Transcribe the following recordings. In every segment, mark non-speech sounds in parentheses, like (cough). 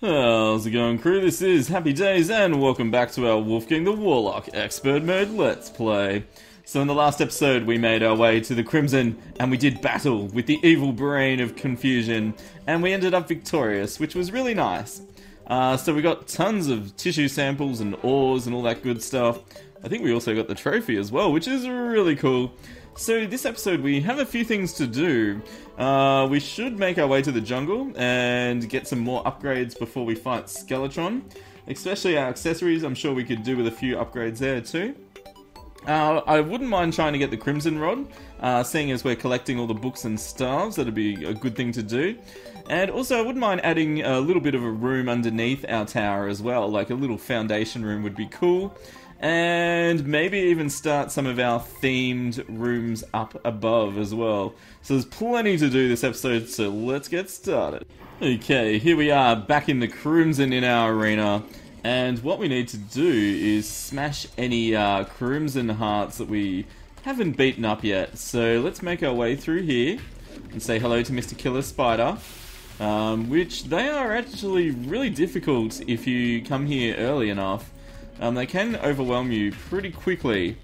How's it going crew? This is Happy Days and welcome back to our Wolfgang the Warlock Expert Mode Let's Play. So in the last episode we made our way to the Crimson and we did battle with the evil brain of confusion and we ended up victorious, which was really nice. Uh, so we got tons of tissue samples and ores and all that good stuff. I think we also got the trophy as well, which is really cool. So this episode we have a few things to do. Uh, we should make our way to the jungle and get some more upgrades before we fight Skeletron. Especially our accessories, I'm sure we could do with a few upgrades there too. Uh, I wouldn't mind trying to get the Crimson Rod, uh, seeing as we're collecting all the books and stars, that'd be a good thing to do. And also, I wouldn't mind adding a little bit of a room underneath our tower as well, like a little foundation room would be cool and maybe even start some of our themed rooms up above as well. So there's plenty to do this episode, so let's get started. Okay, here we are back in the Crimson in our arena. And what we need to do is smash any uh, Crimson hearts that we haven't beaten up yet. So let's make our way through here and say hello to Mr. Killer Spider. Um, which they are actually really difficult if you come here early enough. Um, they can overwhelm you pretty quickly.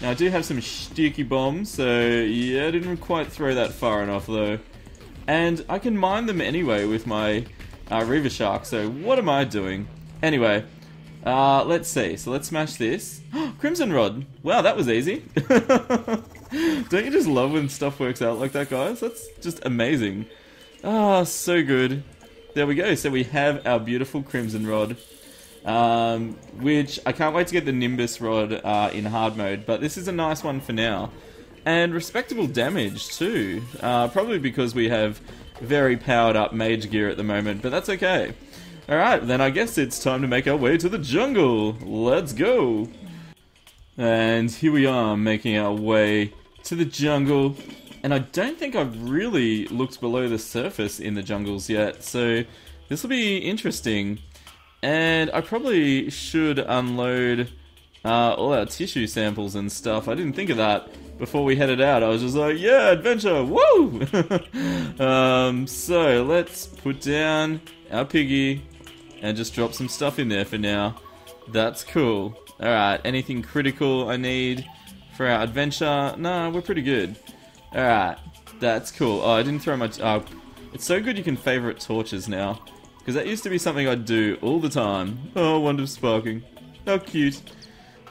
Now, I do have some sticky bombs, so yeah, I didn't quite throw that far enough though. And I can mine them anyway with my uh, Reaver Shark, so what am I doing? Anyway, uh, let's see. So let's smash this. (gasps) Crimson Rod! Wow, that was easy. (laughs) Don't you just love when stuff works out like that, guys? That's just amazing. Ah, so good. There we go. So we have our beautiful Crimson Rod. Um, which I can't wait to get the Nimbus Rod uh, in hard mode, but this is a nice one for now. And respectable damage too, uh, probably because we have very powered up mage gear at the moment, but that's okay. Alright, then I guess it's time to make our way to the jungle. Let's go! And here we are making our way to the jungle. And I don't think I've really looked below the surface in the jungles yet, so this will be interesting. And I probably should unload uh, all our tissue samples and stuff. I didn't think of that before we headed out. I was just like, yeah, adventure, woo! (laughs) um, so let's put down our piggy and just drop some stuff in there for now. That's cool. Alright, anything critical I need for our adventure? No, we're pretty good. Alright, that's cool. Oh, I didn't throw my... Uh, it's so good you can favorite torches now. Because that used to be something I'd do all the time. Oh, Wand of Sparking. How cute.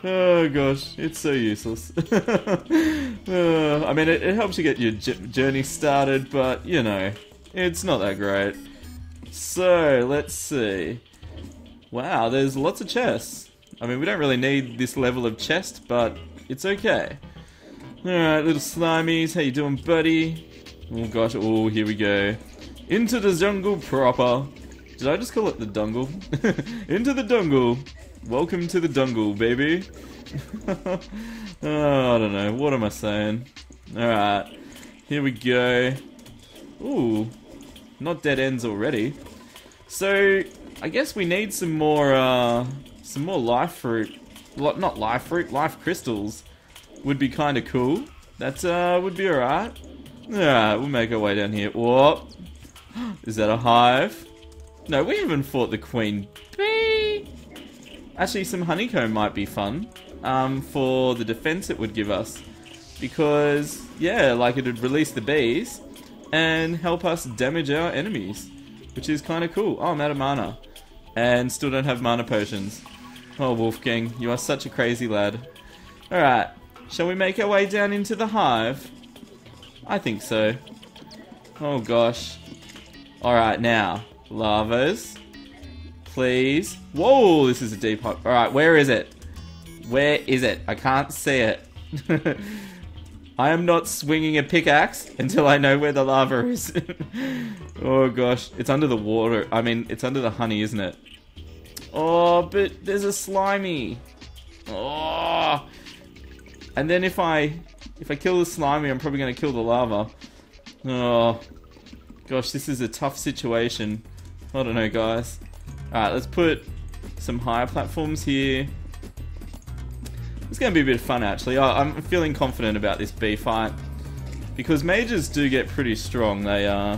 Oh gosh, it's so useless. (laughs) uh, I mean, it, it, helps you get your journey started, but you know, it's not that great. So, let's see. Wow, there's lots of chests. I mean, we don't really need this level of chest, but it's okay. Alright, little slimies, how you doing, buddy? Oh gosh, oh, here we go. Into the jungle proper. Did I just call it the dungle? (laughs) Into the dungle. Welcome to the dungle, baby. (laughs) oh, I don't know. What am I saying? Alright. Here we go. Ooh. Not dead ends already. So, I guess we need some more, uh, some more life fruit. Not life fruit, life crystals would be kind of cool. That, uh, would be alright. Alright, we'll make our way down here. Whoop. (gasps) Is that a hive? No, we haven't fought the queen bee. Actually, some honeycomb might be fun um, for the defense it would give us. Because, yeah, like it would release the bees and help us damage our enemies. Which is kind of cool. Oh, I'm out of mana. And still don't have mana potions. Oh, Wolfgang, you are such a crazy lad. Alright, shall we make our way down into the hive? I think so. Oh gosh. Alright, now. Lavas. Please. Whoa, this is a deep hole. Alright, where is it? Where is it? I can't see it. (laughs) I am not swinging a pickaxe until I know where the lava is. (laughs) oh gosh, it's under the water. I mean, it's under the honey, isn't it? Oh, but there's a slimy. Oh. And then if I if I kill the slimy, I'm probably going to kill the lava. Oh. Gosh, this is a tough situation. I don't know, guys. Alright, let's put some higher platforms here. It's going to be a bit of fun, actually. I'm feeling confident about this bee fight. Because mages do get pretty strong. They, uh,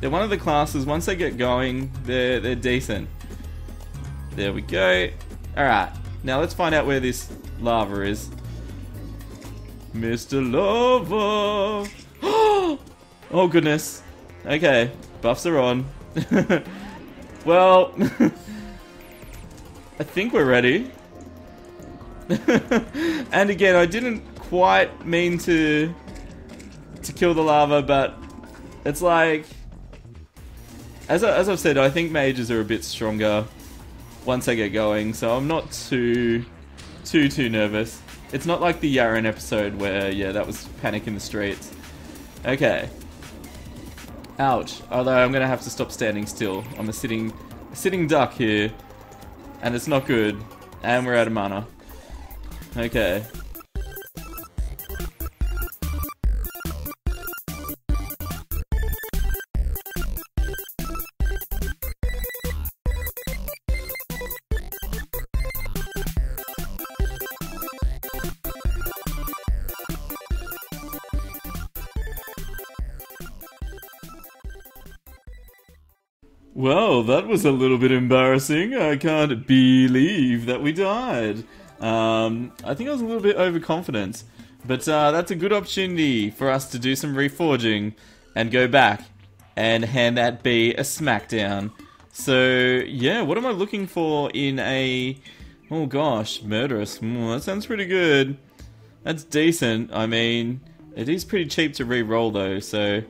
they're one of the classes. Once they get going, they're they're decent. There we go. All right. Now let's find out where this lava is. Mr. Lava. (gasps) oh goodness. Okay, buffs are on. (laughs) well, (laughs) I think we're ready. (laughs) and again, I didn't quite mean to to kill the lava, but it's like as I, as I've said, I think mages are a bit stronger once they get going, so I'm not too too too nervous. It's not like the Yaren episode where yeah, that was panic in the streets. Okay. Ouch. Although I'm gonna have to stop standing still. I'm a sitting a sitting duck here. And it's not good. And we're out of mana. Okay. Well, that was a little bit embarrassing. I can't believe that we died. Um, I think I was a little bit overconfident. But uh, that's a good opportunity for us to do some reforging and go back and hand that bee a smackdown. So, yeah, what am I looking for in a. Oh gosh, murderous. Mm, that sounds pretty good. That's decent. I mean, it is pretty cheap to re roll though, so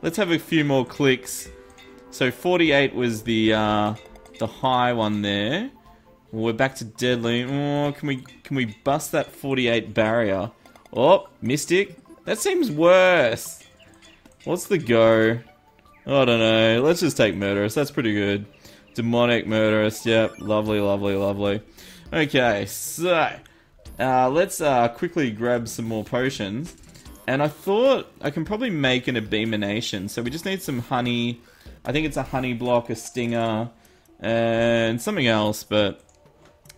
let's have a few more clicks so 48 was the uh, the high one there. We're back to deadly. Oh, can we can we bust that 48 barrier? Oh, Mystic. That seems worse. What's the go? I don't know. Let's just take Murderous. That's pretty good. Demonic Murderous. Yep. Lovely, lovely, lovely. Okay, so uh, let's uh, quickly grab some more potions. And I thought I can probably make an abomination. So we just need some honey I think it's a honey block, a stinger, and something else, but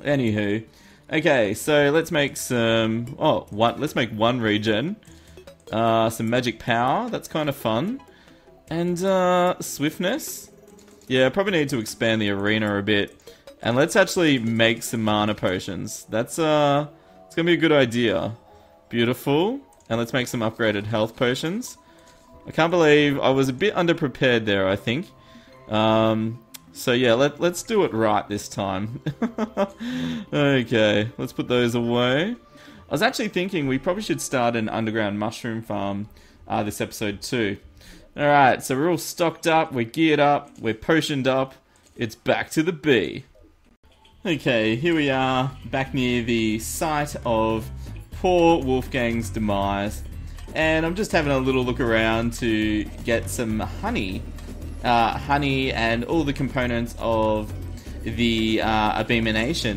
anywho. Okay, so let's make some, oh, one, let's make one regen. Uh, some magic power, that's kind of fun. And, uh, swiftness. Yeah, probably need to expand the arena a bit. And let's actually make some mana potions. That's, uh, it's gonna be a good idea. Beautiful. And let's make some upgraded health potions. I can't believe I was a bit underprepared there, I think. Um, so yeah, let, let's do it right this time. (laughs) okay, let's put those away. I was actually thinking we probably should start an underground mushroom farm uh, this episode too. Alright, so we're all stocked up, we're geared up, we're potioned up. It's back to the bee. Okay, here we are, back near the site of poor Wolfgang's demise and I'm just having a little look around to get some honey. Uh, honey and all the components of the uh,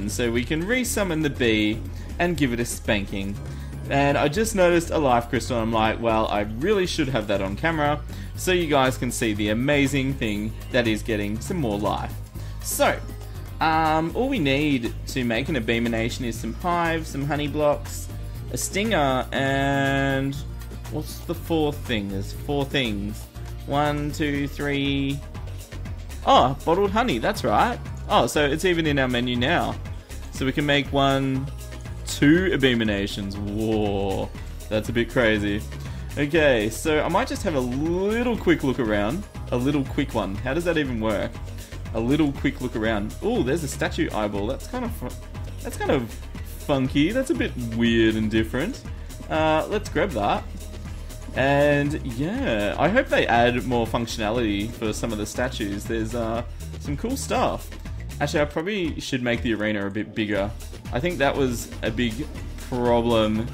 so we can resummon the bee and give it a spanking. And I just noticed a life crystal, I'm like, well, I really should have that on camera, so you guys can see the amazing thing that is getting some more life. So, um, all we need to make an abomination is some hives, some honey blocks, a stinger, and What's the fourth thing? There's four things. One, two, three. Oh, bottled honey. That's right. Oh, so it's even in our menu now. So we can make one, two abominations. Whoa, that's a bit crazy. Okay, so I might just have a little quick look around. A little quick one. How does that even work? A little quick look around. Oh, there's a statue eyeball. That's kind of that's kind of funky. That's a bit weird and different. Uh, let's grab that. And yeah, I hope they add more functionality for some of the statues. There's uh, some cool stuff. Actually, I probably should make the arena a bit bigger. I think that was a big problem.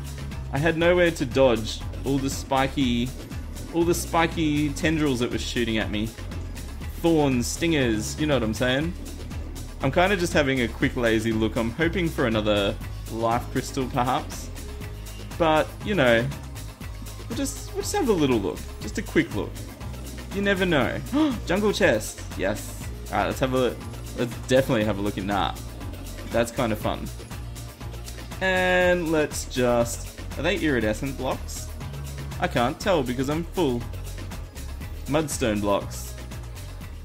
I had nowhere to dodge all the spiky, all the spiky tendrils that were shooting at me. Thorns, stingers, you know what I'm saying? I'm kind of just having a quick lazy look. I'm hoping for another life crystal perhaps. But, you know, We'll just we'll just have a little look, just a quick look. You never know. (gasps) Jungle chest. Yes. All right, let's have a look. let's definitely have a look at that. That's kind of fun. And let's just are they iridescent blocks? I can't tell because I'm full. Mudstone blocks.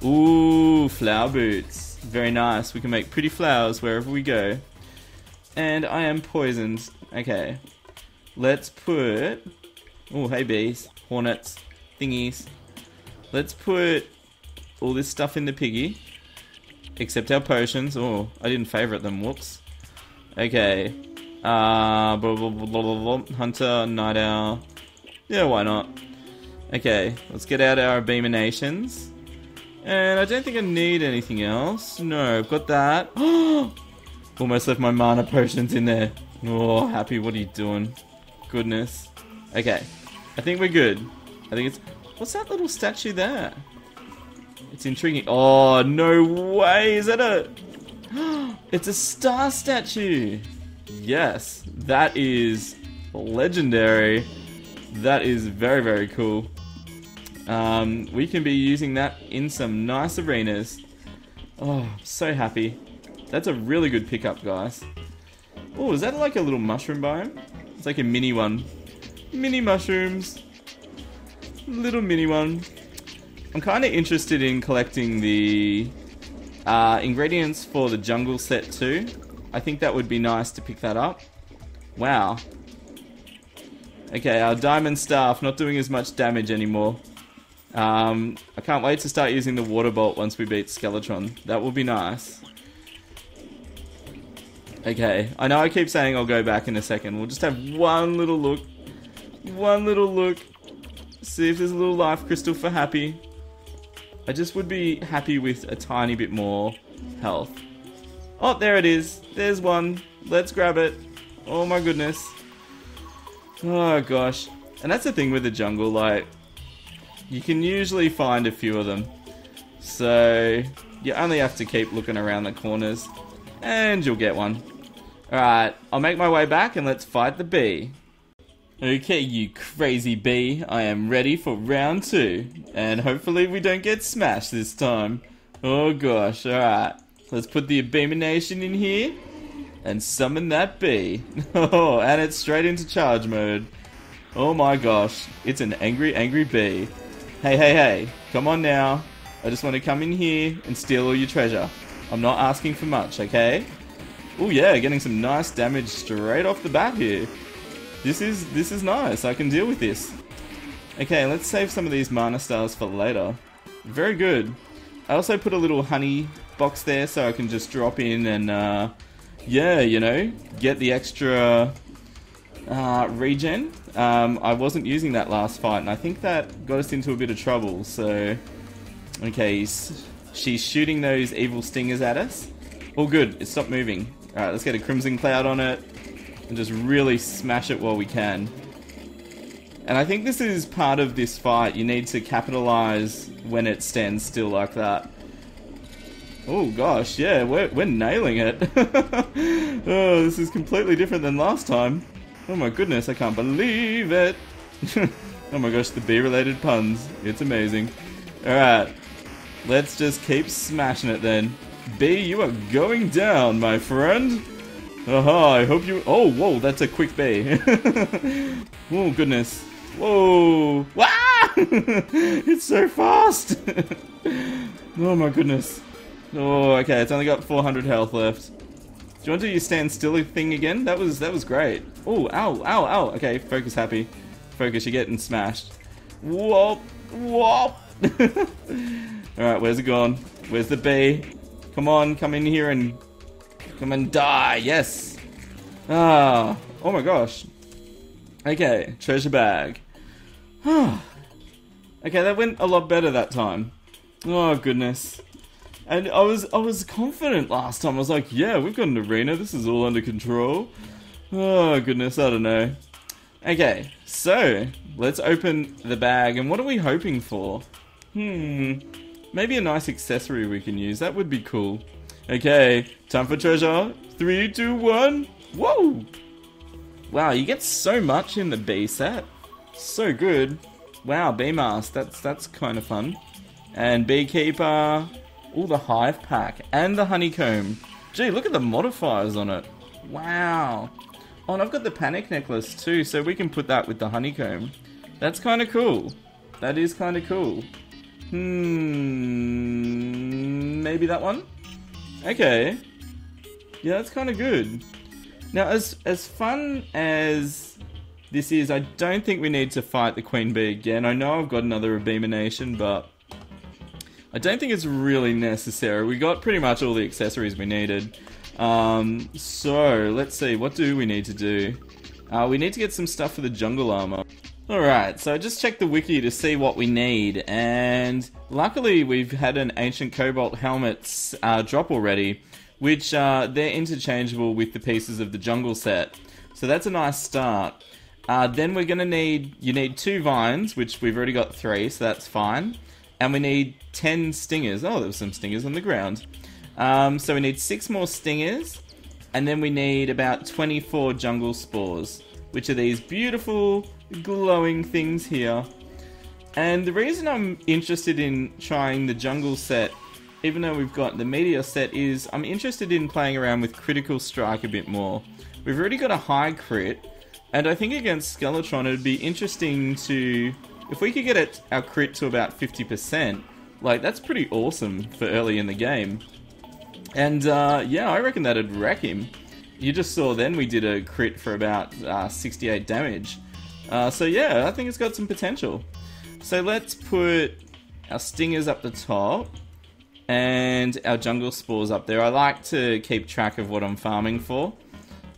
Ooh, flower boots. Very nice. We can make pretty flowers wherever we go. And I am poisoned. Okay. Let's put... Oh, hey bees. Hornets. Thingies. Let's put all this stuff in the piggy. Except our potions. Oh, I didn't favorite them. Whoops. Okay. Uh, blah, blah, blah, blah. Hunter, Night Owl. Yeah, why not? Okay, let's get out our abominations. And I don't think I need anything else. No, I've got that. (gasps) Almost left my mana potions in there. Oh, happy, what are you doing? Goodness. Okay, I think we're good. I think it's... What's that little statue there? It's intriguing. Oh, no way! Is that a... (gasps) it's a star statue! Yes, that is legendary. That is very, very cool. Um, we can be using that in some nice arenas. Oh, so happy. That's a really good pickup, guys. Oh, is that like a little mushroom biome? It's like a mini one. Mini mushrooms. Little mini one. I'm kind of interested in collecting the uh, ingredients for the jungle set too. I think that would be nice to pick that up. Wow. Okay, our diamond staff not doing as much damage anymore. Um, I can't wait to start using the water bolt once we beat Skeletron. That will be nice. Okay, I know I keep saying I'll go back in a second. We'll just have one little look. One little look. See if there's a little life crystal for Happy. I just would be happy with a tiny bit more health. Oh, there it is. There's one. Let's grab it. Oh my goodness. Oh gosh. And that's the thing with the jungle, like, you can usually find a few of them. So, you only have to keep looking around the corners, and you'll get one. Alright, I'll make my way back and let's fight the bee. Okay, you crazy bee, I am ready for round two. And hopefully we don't get smashed this time. Oh gosh, alright. Let's put the Abomination in here. And summon that bee. (laughs) Oh, and it's straight into charge mode. Oh my gosh, it's an angry, angry bee. Hey, hey, hey, come on now. I just want to come in here and steal all your treasure. I'm not asking for much, okay? Oh yeah, getting some nice damage straight off the bat here. This is this is nice. I can deal with this. Okay, let's save some of these mana stars for later. Very good. I also put a little honey box there so I can just drop in and uh, yeah, you know, get the extra uh, regen. Um, I wasn't using that last fight, and I think that got us into a bit of trouble. So, okay, she's shooting those evil stingers at us. All good. It stopped moving. Alright, let's get a Crimson Cloud on it and just really smash it while we can. And I think this is part of this fight. You need to capitalize when it stands still like that. Oh gosh, yeah, we're, we're nailing it. (laughs) oh, this is completely different than last time. Oh my goodness, I can't believe it. (laughs) oh my gosh, the bee-related puns. It's amazing. Alright, let's just keep smashing it then. Bee, you are going down, my friend. Aha, I hope you... Oh, whoa, that's a quick bay. (laughs) oh, goodness. Whoa. Wow! Ah! (laughs) it's so fast. (laughs) oh, my goodness. Oh, okay, it's only got 400 health left. Do you want to do your stand still thing again? That was that was great. Oh, ow, ow, ow. Okay, focus happy. Focus, you're getting smashed. Whoop, whoop. Alright, where's it gone? Where's the bee? Come on, come in here and come and die. Yes. Ah. Oh my gosh. Okay, treasure bag. (sighs) okay, that went a lot better that time. Oh goodness. And I was I was confident last time. I was like, yeah, we've got an arena. This is all under control. Oh goodness, I don't know. Okay, so let's open the bag. And what are we hoping for? Hmm. Maybe a nice accessory we can use. That would be cool. Okay, time for treasure. Three, two, one. Whoa! Wow, you get so much in the B set. So good. Wow, bee mask. That's that's kind of fun. And beekeeper. All the hive pack and the honeycomb. Gee, look at the modifiers on it. Wow. Oh, and I've got the panic necklace too, so we can put that with the honeycomb. That's kind of cool. That is kind of cool. Hmm, maybe that one? Okay. Yeah, that's kind of good. Now, as as fun as this is, I don't think we need to fight the Queen Bee again. I know I've got another abomination, but I don't think it's really necessary. We got pretty much all the accessories we needed. Um, so, let's see, what do we need to do? Uh, we need to get some stuff for the jungle armor. Alright, so I just checked the wiki to see what we need, and luckily we've had an Ancient Cobalt helmet uh, drop already, which uh, they're interchangeable with the pieces of the jungle set. So that's a nice start. Uh, then we're going to need, you need two vines, which we've already got three, so that's fine. And we need 10 stingers. Oh, there were some stingers on the ground. Um, so we need six more stingers, and then we need about 24 jungle spores, which are these beautiful glowing things here. And the reason I'm interested in trying the jungle set, even though we've got the meteor set, is I'm interested in playing around with critical strike a bit more. We've already got a high crit, and I think against Skeletron it'd be interesting to... If we could get it, our crit to about 50%, like that's pretty awesome for early in the game. And uh, yeah, I reckon that'd wreck him. You just saw then we did a crit for about uh, 68 damage. Uh, so yeah, I think it's got some potential. So let's put our stingers up the top and our jungle spores up there. I like to keep track of what I'm farming for.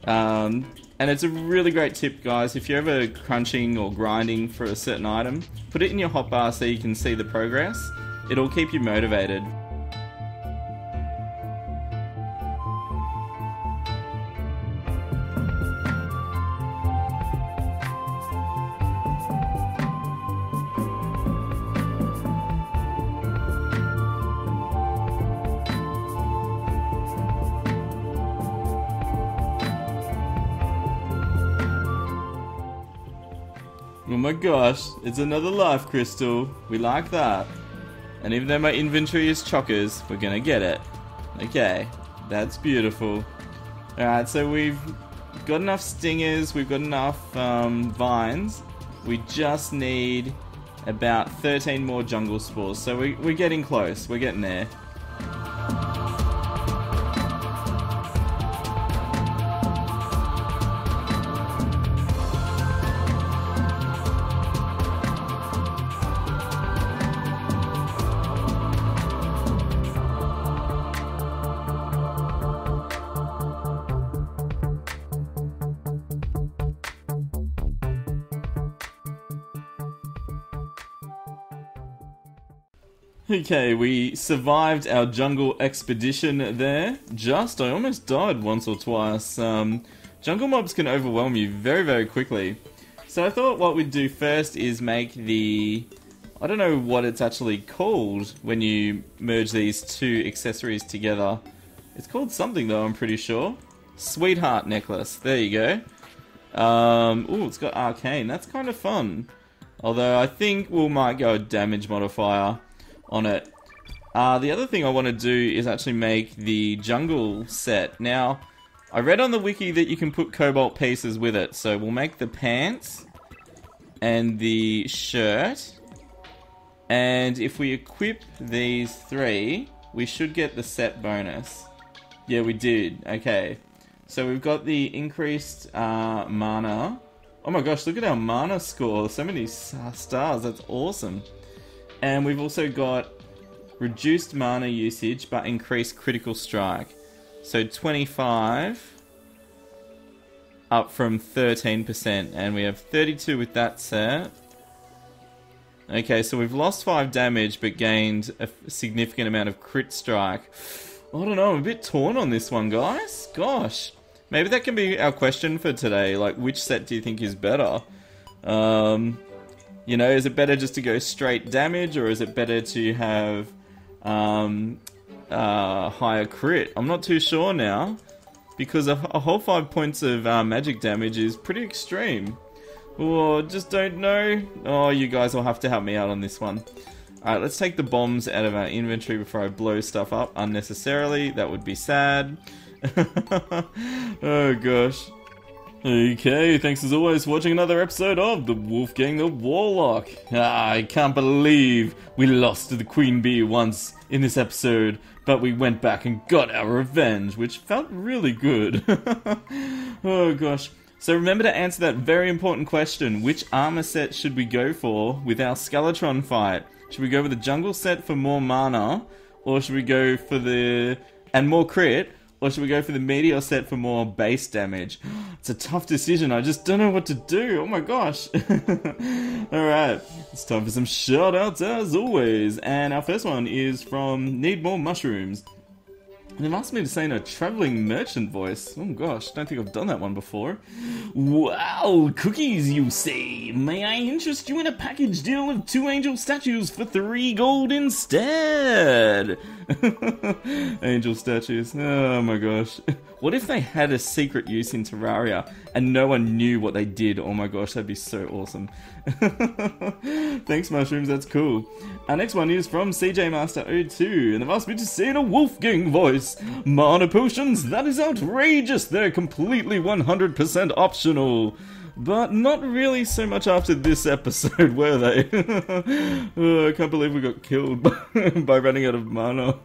Um, and it's a really great tip, guys. If you're ever crunching or grinding for a certain item, put it in your hotbar so you can see the progress. It'll keep you motivated. Gosh, it's another life crystal. We like that. And even though my inventory is chockers, we're gonna get it. Okay, that's beautiful. Alright, so we've got enough stingers, we've got enough um, vines. We just need about 13 more jungle spores. So we, we're getting close, we're getting there. Okay, we survived our jungle expedition there. Just, I almost died once or twice. Um, jungle mobs can overwhelm you very, very quickly. So I thought what we'd do first is make the... I don't know what it's actually called when you merge these two accessories together. It's called something though, I'm pretty sure. Sweetheart necklace, there you go. Um, ooh, it's got arcane, that's kind of fun. Although I think we might go damage modifier on it. Uh, the other thing I want to do is actually make the jungle set. Now, I read on the wiki that you can put cobalt pieces with it, so we'll make the pants and the shirt. And if we equip these three, we should get the set bonus. Yeah, we did. Okay. So we've got the increased uh, mana. Oh my gosh, look at our mana score. So many stars. That's awesome. And we've also got reduced mana usage but increased critical strike. So 25 up from 13%, and we have 32 with that set. Okay, so we've lost 5 damage but gained a significant amount of crit strike. I don't know, I'm a bit torn on this one, guys. Gosh. Maybe that can be our question for today. Like, which set do you think is better? Um, you know, is it better just to go straight damage, or is it better to have um, uh, higher crit? I'm not too sure now, because a, a whole five points of uh, magic damage is pretty extreme. Or just don't know. Oh, you guys will have to help me out on this one. Alright, let's take the bombs out of our inventory before I blow stuff up unnecessarily. That would be sad. (laughs) oh gosh. Okay, thanks as always for watching another episode of the Wolfgang the Warlock. Ah, I can't believe we lost to the Queen Bee once in this episode, but we went back and got our revenge, which felt really good. (laughs) oh gosh. So remember to answer that very important question, which armor set should we go for with our Skeletron fight? Should we go with the jungle set for more mana, or should we go for the... and more crit, or should we go for the meteor set for more base damage? (gasps) It's a tough decision. I just don't know what to do. Oh my gosh. (laughs) Alright, it's time for some shoutouts as always. And our first one is from Need More Mushrooms. And they've asked me to say in a traveling merchant voice. Oh gosh, don't think I've done that one before. Wow, cookies, you say? May I interest you in a package deal of two angel statues for three gold instead? (laughs) angel statues. Oh my gosh. What if they had a secret use in Terraria and no one knew what they did? Oh my gosh, that'd be so awesome. (laughs) Thanks, mushrooms, that's cool. Our next one is from CJ Master 02, and they've asked me to say in a Wolfgang voice Mana potions, that is outrageous! They're completely 100% optional. But not really so much after this episode, (laughs) were they? (laughs) oh, I can't believe we got killed (laughs) by, running out of mana.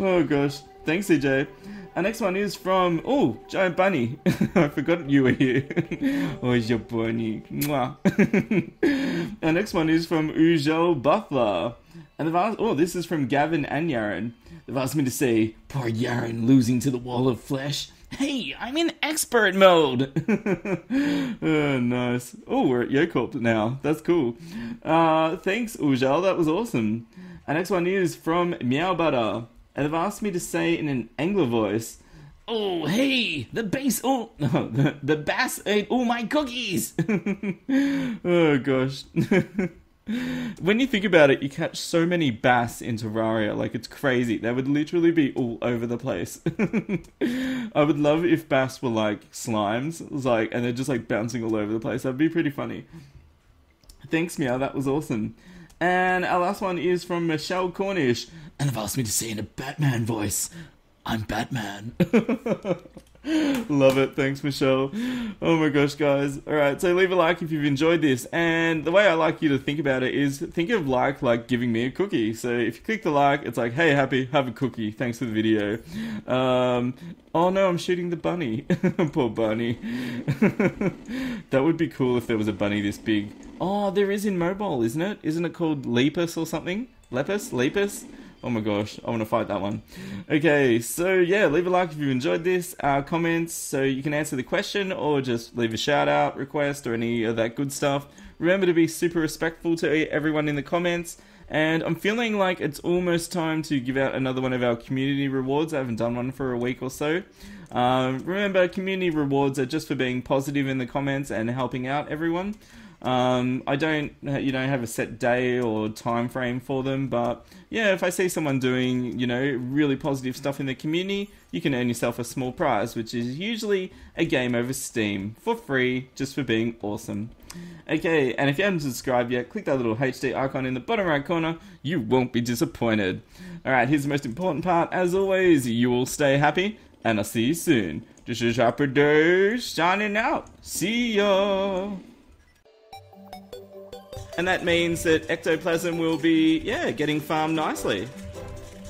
oh gosh. Thanks, CJ. Our next one is from oh Giant Bunny. I forgot you were here. oh, your bunny. Mwah. Our next one is from Ujel Buffler. And they've asked, oh, this is from Gavin and Yaren. They've asked me to say, poor Yaren losing to the wall of flesh. Hey, I'm in expert mode. oh, (laughs) nice. Oh, we're at Yocorp now. That's cool. Uh, thanks, Ujel. That was awesome. Our next one is from Meow Butter and they've asked me to say in an Angler voice, Oh, hey, the bass, oh, no, (laughs) the, the bass ate all my cookies. (laughs) oh, gosh. (laughs) when you think about it, you catch so many bass in Terraria, like it's crazy. They would literally be all over the place. (laughs) I would love if bass were like slimes, like, and they're just like bouncing all over the place. That'd be pretty funny. Thanks, Meow, that was awesome. And our last one is from Michelle Cornish, and they've asked me to say in a Batman voice, I'm Batman. (laughs) (laughs) Love it. Thanks, Michelle. Oh my gosh, guys. Alright, so leave a like if you've enjoyed this. And the way I like you to think about it is think of like like giving me a cookie. So if you click the like, it's like, hey, happy, have a cookie. Thanks for the video. Um, oh no, I'm shooting the bunny. (laughs) Poor bunny. (laughs) that would be cool if there was a bunny this big. Oh, there is in mobile, isn't it? Isn't it called Lepus or something? Lepus? Lepus? Oh my gosh, I want to fight that one. Okay, so yeah, leave a like if you enjoyed this. Uh, comments so you can answer the question or just leave a shout out, request, or any of that good stuff. Remember to be super respectful to everyone in the comments. And I'm feeling like it's almost time to give out another one of our community rewards. I haven't done one for a week or so. Um, remember, community rewards are just for being positive in the comments and helping out everyone. Um, I don't, you know, have a set day or time frame for them, but yeah, if I see someone doing, you know, really positive stuff in the community, you can earn yourself a small prize, which is usually a game over Steam for free, just for being awesome. Okay, and if you haven't subscribed yet, click that little HD icon in the bottom right corner. You won't be disappointed. Alright, here's the most important part. As always, you will stay happy, and I'll see you soon. This is Hopper Day, signing out. See ya! And that means that ectoplasm will be, yeah, getting farmed nicely.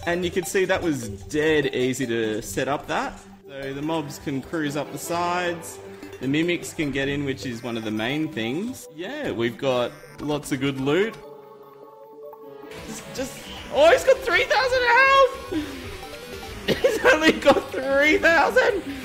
And you can see that was dead easy to set up that. So the mobs can cruise up the sides. The mimics can get in, which is one of the main things. Yeah, we've got lots of good loot. just oh, he's got 3,000 health! (laughs) He's only got 3,000!